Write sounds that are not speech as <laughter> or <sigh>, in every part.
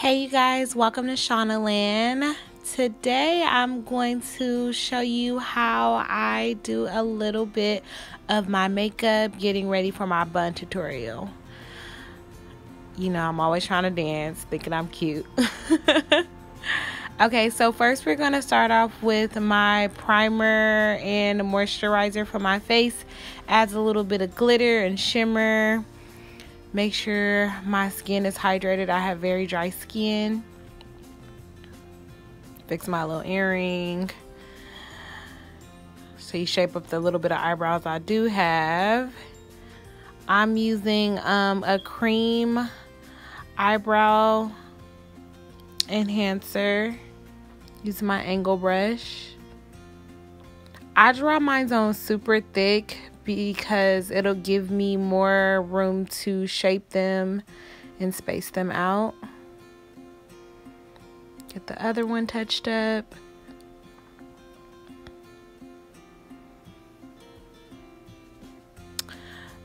Hey, you guys, welcome to Shauna Land. Today, I'm going to show you how I do a little bit of my makeup getting ready for my bun tutorial. You know, I'm always trying to dance, thinking I'm cute. <laughs> okay, so first, we're going to start off with my primer and moisturizer for my face. Adds a little bit of glitter and shimmer Make sure my skin is hydrated. I have very dry skin. Fix my little earring. So you shape up the little bit of eyebrows I do have. I'm using um, a cream eyebrow enhancer. Using my angle brush. I draw mine on super thick because it'll give me more room to shape them and space them out. Get the other one touched up.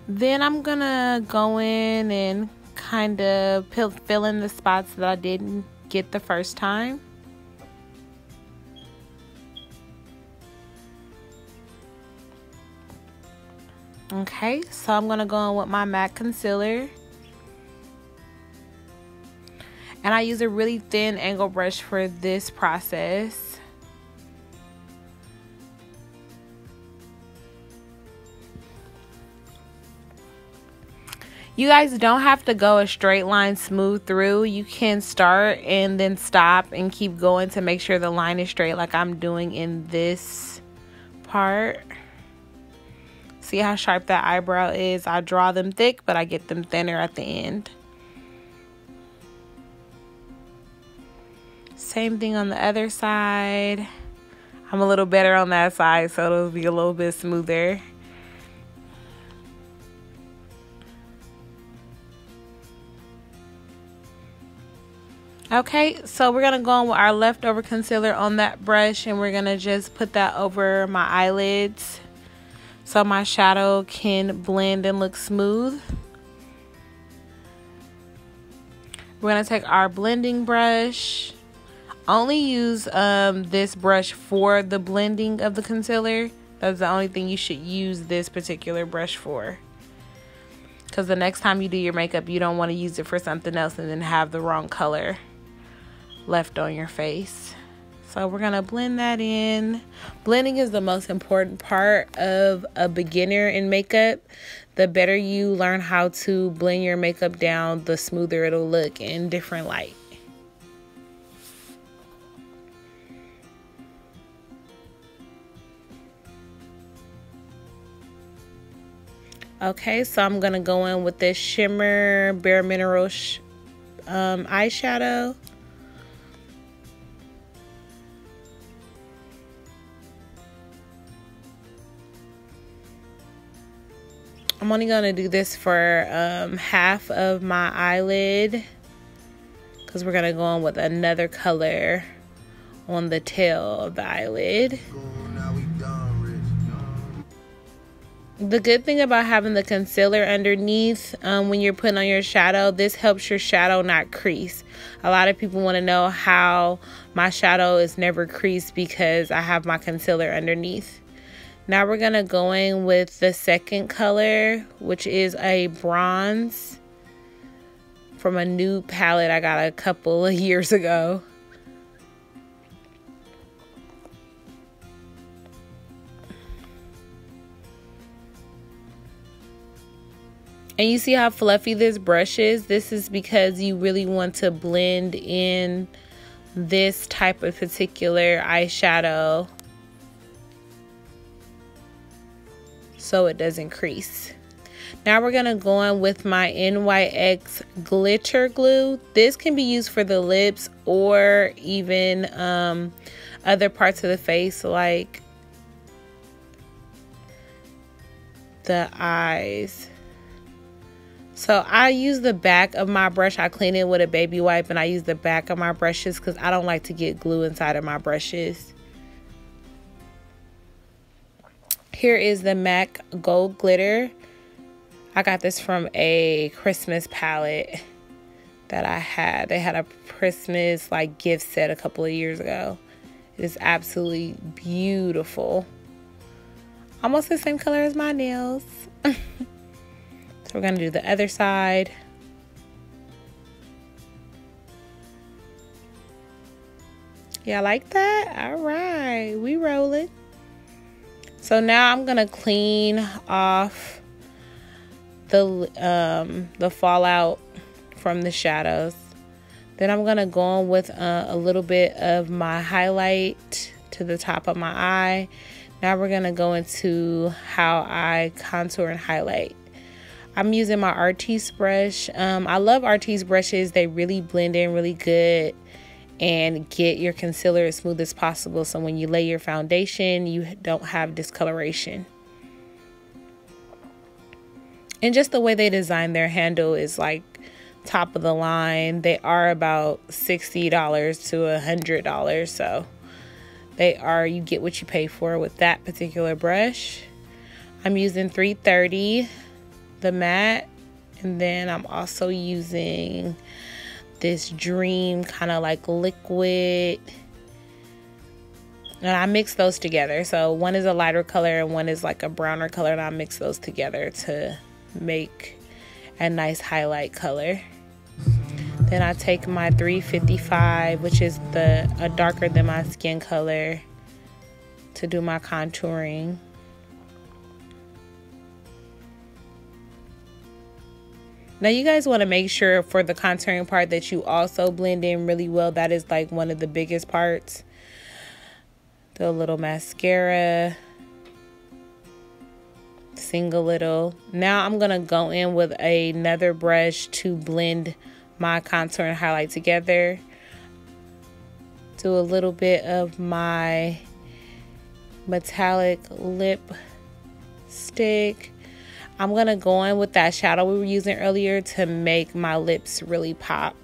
Then I'm gonna go in and kind of fill in the spots that I didn't get the first time. Okay, so I'm going to go in with my MAC concealer. And I use a really thin angle brush for this process. You guys don't have to go a straight line smooth through. You can start and then stop and keep going to make sure the line is straight like I'm doing in this part. See how sharp that eyebrow is? I draw them thick, but I get them thinner at the end. Same thing on the other side. I'm a little better on that side, so it'll be a little bit smoother. Okay, so we're going to go on with our leftover concealer on that brush and we're going to just put that over my eyelids so my shadow can blend and look smooth. We're going to take our blending brush. Only use um, this brush for the blending of the concealer. That's the only thing you should use this particular brush for. Because the next time you do your makeup, you don't want to use it for something else and then have the wrong color left on your face. So we're going to blend that in. Blending is the most important part of a beginner in makeup. The better you learn how to blend your makeup down, the smoother it'll look in different light. Okay, so I'm going to go in with this Shimmer Bare Mineral um, eyeshadow. I'm only going to do this for um, half of my eyelid because we're going to go on with another color on the tail of the eyelid. The good thing about having the concealer underneath um, when you're putting on your shadow, this helps your shadow not crease. A lot of people want to know how my shadow is never creased because I have my concealer underneath. Now we're going to go in with the second color, which is a bronze from a new palette I got a couple of <laughs> years ago. And you see how fluffy this brush is? This is because you really want to blend in this type of particular eyeshadow so it doesn't crease. Now we're going to go on with my NYX glitter glue. This can be used for the lips or even um, other parts of the face like the eyes. So I use the back of my brush. I clean it with a baby wipe and I use the back of my brushes because I don't like to get glue inside of my brushes. Here is the MAC Gold Glitter. I got this from a Christmas palette that I had. They had a Christmas like gift set a couple of years ago. It is absolutely beautiful. Almost the same color as my nails. <laughs> so we're going to do the other side. Yeah, like that? All right, we rolling. So now I'm gonna clean off the um, the fallout from the shadows. Then I'm gonna go on with uh, a little bit of my highlight to the top of my eye. Now we're gonna go into how I contour and highlight. I'm using my Artis brush. Um, I love Artis brushes. They really blend in really good and get your concealer as smooth as possible. So when you lay your foundation you don't have discoloration. And just the way they design their handle is like top of the line. They are about $60 to $100 so they are you get what you pay for with that particular brush. I'm using 330 the matte and then i'm also using this dream kind of like liquid and I mix those together. So one is a lighter color and one is like a browner color and I mix those together to make a nice highlight color. Then I take my 355, which is the a darker than my skin color to do my contouring. Now you guys want to make sure for the contouring part that you also blend in really well. That is like one of the biggest parts. Do a little mascara. Sing a little. Now I'm going to go in with another brush to blend my contour and highlight together. Do a little bit of my metallic lip stick I'm going to go in with that shadow we were using earlier to make my lips really pop.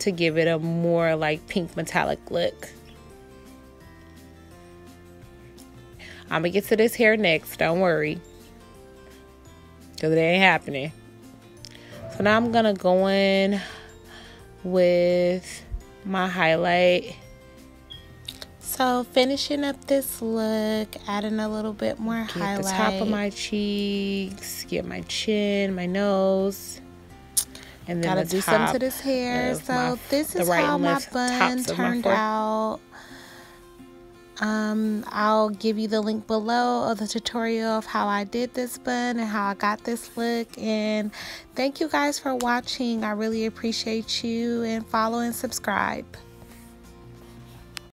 To give it a more like pink metallic look. I'm going to get to this hair next. Don't worry. Because it ain't happening. So now I'm going to go in with my highlight so finishing up this look, adding a little bit more get highlight. the top of my cheeks, get my chin, my nose. And then gotta do something to this hair. So my, this is right how my bun turned my out. Um, I'll give you the link below of the tutorial of how I did this bun and how I got this look. And thank you guys for watching. I really appreciate you and follow and subscribe.